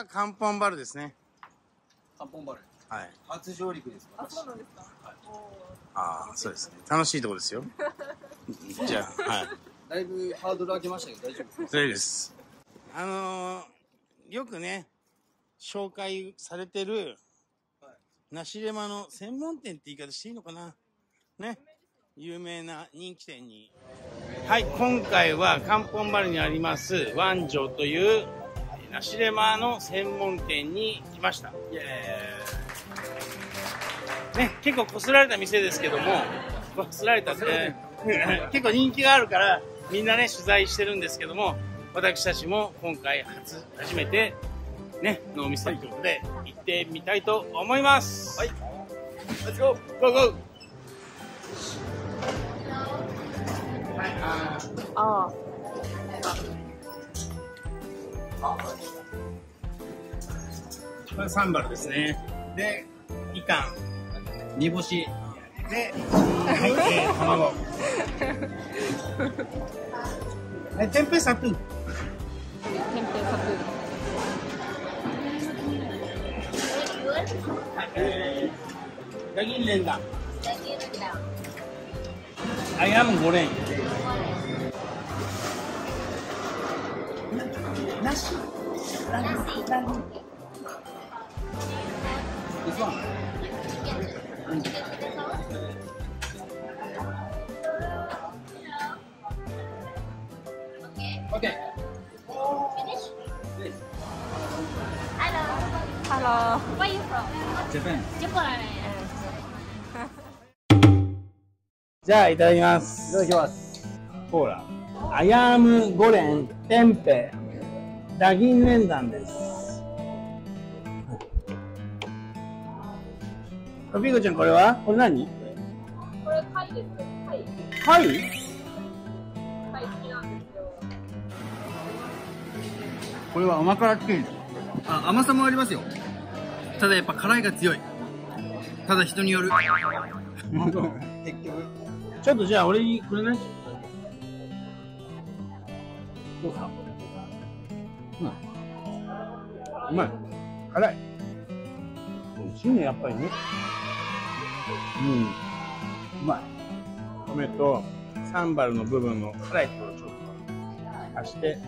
は漢方バルですね。漢方バル。はい。初上陸です。あ、私そうなんですか。ああ、そうですね。楽しいとこですよ。じゃあ、はい。だいぶハードル上げましたけど大丈夫ですか？それです。あのー、よくね、紹介されてる、ナシレマの専門店って言い方していいのかな？ね。有名な人気店に。はい、今回は漢方丸にあります、湾城という、ナシレマの専門店に来ました。いえね、結構こすられた店ですけども、こすられたって、結構人気があるから、みんなね、取材してるんですけども、私たちも今回初、初めて、ね、のお店ということで、行ってみたいと思います。はい。レッツゴーゴーゴーああ。これサンバルですね。で、みかん。煮干し。で、はい、えー、卵。え、天平サトゥ。天平サク。えー、ダギンレンダ。アなしじゃあいただきます。いただきますほら、アヤムゴレンテンペダギン連弾です。ピーコちゃん、これは？これ何？これ貝です。貝。貝？貝好きなんですよ。これは甘辛チキン。あ、甘さもありますよ。ただやっぱ辛いが強い。ただ人による。結局。ちょっとじゃあ、俺にくれない？どうかうまい。辛い。美味しいね、やっぱりね。うん。うまい。米とサンバルの部分の辛いところをちょっと足して。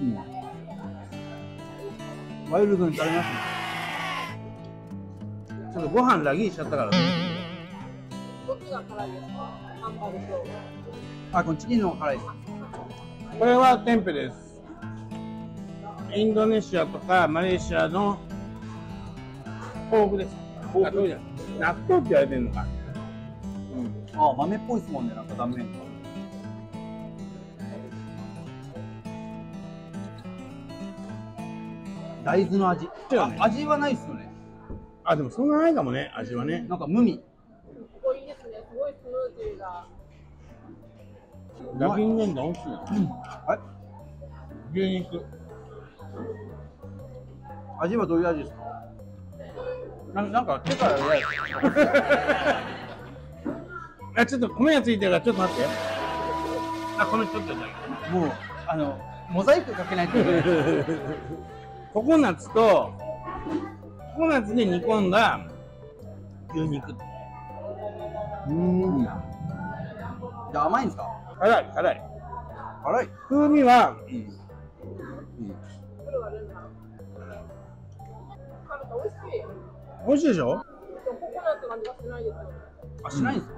うん。ワイルドに食べますね。ちょっとご飯ラギーしちゃったからね。どっちが辛いですか？ハンバーグと。あ、このチキンの方が辛いです。これはテンペです。インドネシアとかマレーシアのポークです。ポークじゃん。納豆って言われてるのか。あ、豆っぽいですもんね、なんか断面が。大豆の味。ねあ味はないっすよね。あ、でもそんなないかもね、味はね。なんか無味。ここいいですね。すごいスムージーが。ラギンレンダ美味しい。はい。牛肉。味はどういう味ですか？ななんか手から嫌です。あ、ちょっと米がついてるから、ちょっと待って。あ、このちょっとじゃん。もう、あの、モザイクかけないと。ココナッツと、ココナッツで煮込んだ牛肉。うん。じゃあ甘いんですか？辛い、辛い。辛い。風味は、うん。美味しい。でしょココナッツの味がしないですよ。あ、しないんですか？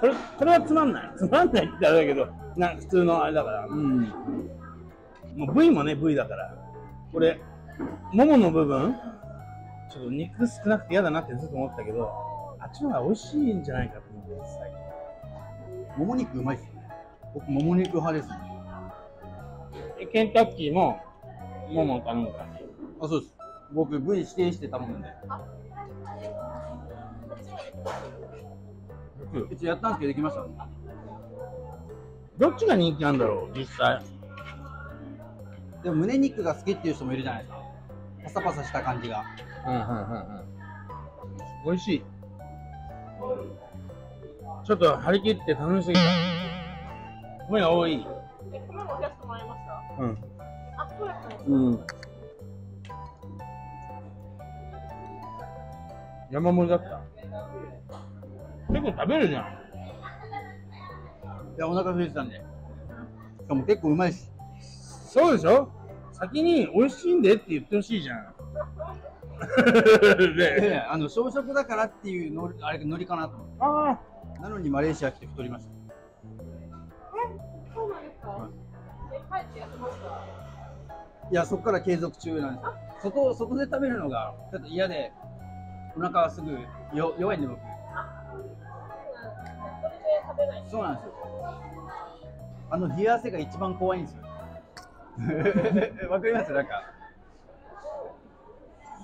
これ、これはつまんない。つまんないってあれだけど、な普通のあれだから。うん。もう部位もね、部位だから。これ、ももの部分、ちょっと肉少なくて嫌だなってずっと思ってたけど、あっちの方が美味しいんじゃないかと思って最近もも肉うまいっすね。僕、もも肉派ですね。えケンタッキーも、もも頼むから。あ、そうです。僕、部位指定して頼むんで。一応やったんですけど、できました。どっちが人気なんだろう、実際。でも、胸肉が好きっていう人もいるじゃないですか。パサパサした感じが。うんうんうんうん。美味しい。ちょっと張り切って楽しすぎた。米が多い。え、米も冷やしてもらいました？うん。山盛りだった。結構食べるじゃん。いや、お腹空いてたんで。しかも結構うまいし。そうでしょ？先に美味しいんでって言ってほしいじゃん。ねやあの、小食だからっていうのあれノリかなと思って。あなのにマレーシア来て太りました。そうなんですか？え、帰ってやってましたいや、そこから継続中なんですよ。外、外で食べるのがちょっと嫌で、お腹はすぐよ弱いんで僕。それで食べないそうなんですよ。あの冷や汗が一番怖いんですよ。わかります？なんか。あ、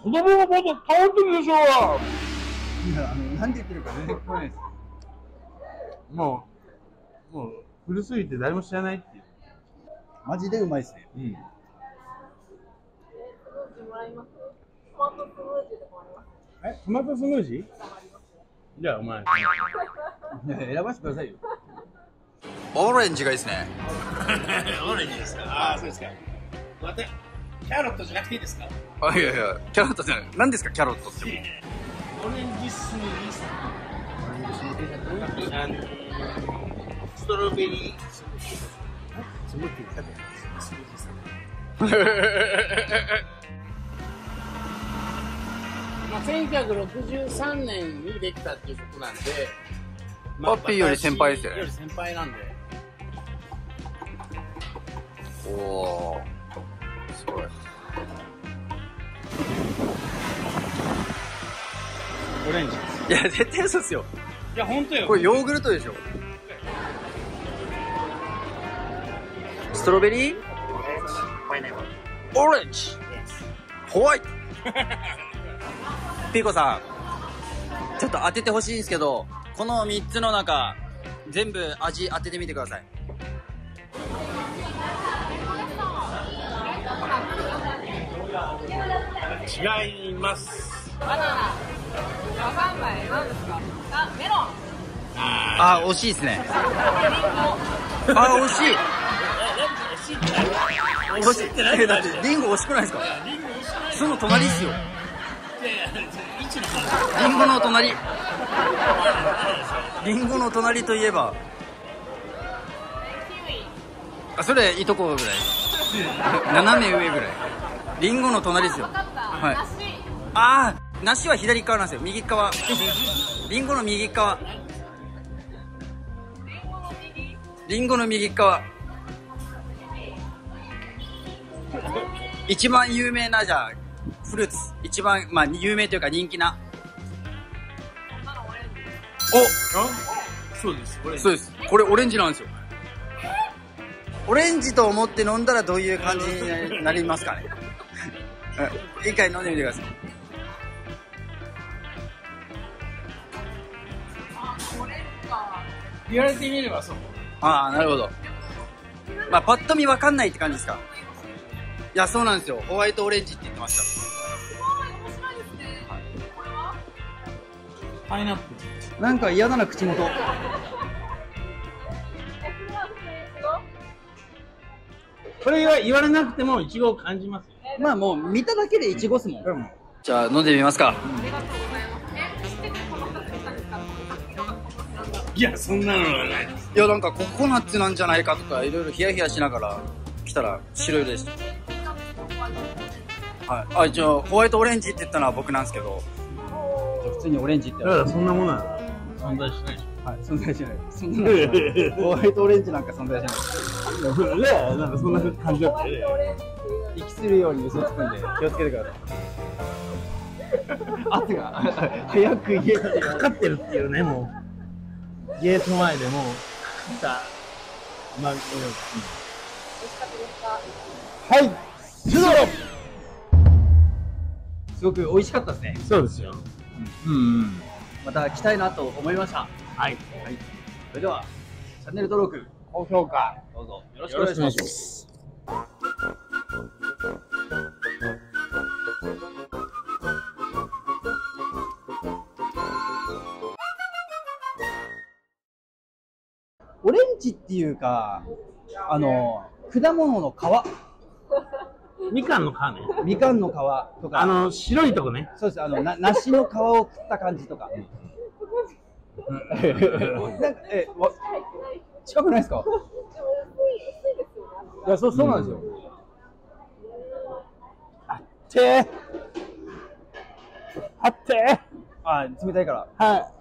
子供がまだ倒れてるでしょいや、あの、なんて言ってるか全然聞こえないです。もう、もう、古すぎて誰も知らないっていう。マジでうまいですね。うん。え、スムージーもらいますトマトスムージーでもらいますえ、トマトスムージー？じゃあ、お前。選ばせてくださいよ。オレンジがいいですね。オレンジですか？ああ、そうですか。また、キャロットじゃなくていいですか？あ、いやいや、キャロットじゃない。何ですか、キャロットって。オレンジスムージーさ。あのストロベリースムージー。まあ、1963年にできたっていうことなんで、パッピーより先輩ですよねより先輩なんで。おお。すごい。オレンジです。いや、絶対そうですよ。いや、本当よ。これヨーグルトでしょ。ストロベリー？オレンジホワイト ピーコさん、ちょっと当ててほしいんですけど、この3つの中、全部味当ててみてください。違います。バナナ。わかんない。何ですか？あ、メロン。あ、惜しいですね。あ、惜しい。惜しいって何だって、リンゴ惜しくないですか？その隣っすよ。リンゴの隣。リンゴの隣といえば、あ、それいとこぐらい。斜め上ぐらい。リンゴの隣ですよ。はい梨。あ、梨は左側なんですよ。右側。リンゴの右側。リンゴの右側。一番有名なじゃあ、フルーツ。一番、まあ、有名というか人気な。おそうです。オレンジそうです。これオレンジなんですよ。オレンジと思って飲んだらどういう感じになりますかね。う ん一回飲んでみてください。れてみればそう。ああ、なるほど。まあ、パッと見わかんないって感じですか。いや、そうなんですよ。ホワイトオレンジって言ってました。パイナップル。なんか嫌だな、口元。え、これは言われなくてもイチゴを感じますよ。まあもう見ただけでイチゴっすもん。じゃあ、飲んでみますか。ありがとうんいや、そんなのはない。いや、なんかココナッツなんじゃないかとか、いろいろヒヤヒヤしながら来たら白色でした。はい。あ、一応、ホワイトオレンジって言ったのは僕なんですけど、普通にオレンジってだからそんなものは存在しないでしはい、存在しない。そんなのホワイトオレンジなんか存在しない。ょ。ねえ、なんかそんな感じだった息するように嘘つくんで気をつけてください。圧が早く言えってかかってるっていうね、もう。ゲート前でもう、さ、まあ、美味しかったですかはい、すごく美味しかったですね。そうですよ。うん、うん。また来たいなと思いました。はい。それではチャンネル登録高評価、どうぞよろしくお願いし。ます。オレンジっていうかあの果物の皮みかんの皮ね。みかんの皮とか、あの、白いとこね。そうです、あの、な梨の皮を食った感じとか。なんか、え、わ、近くないですか？いや、そう、そうなんですよ。てあってあ、冷たいから。はい。